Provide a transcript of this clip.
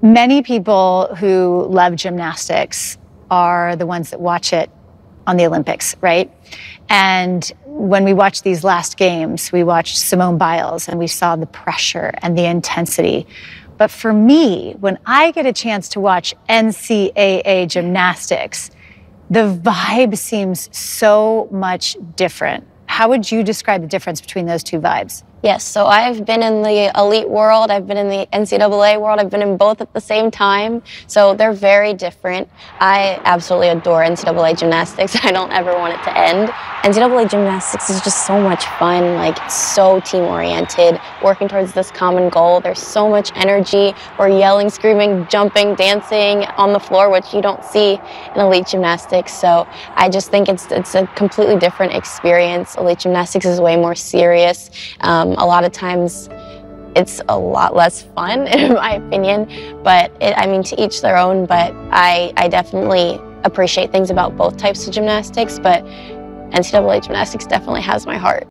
Many people who love gymnastics are the ones that watch it on the Olympics, right? And when we watched these last games, we watched Simone Biles and we saw the pressure and the intensity. But for me, when I get a chance to watch NCAA gymnastics, the vibe seems so much different. How would you describe the difference between those two vibes? Yes, so I've been in the elite world, I've been in the NCAA world, I've been in both at the same time. So they're very different. I absolutely adore NCAA gymnastics. I don't ever want it to end. NCAA gymnastics is just so much fun, like so team oriented, working towards this common goal. There's so much energy. We're yelling, screaming, jumping, dancing on the floor, which you don't see in elite gymnastics. So I just think it's it's a completely different experience. Elite gymnastics is way more serious. Um, a lot of times it's a lot less fun, in my opinion. But it, I mean, to each their own. But I, I definitely appreciate things about both types of gymnastics. But NCAA gymnastics definitely has my heart.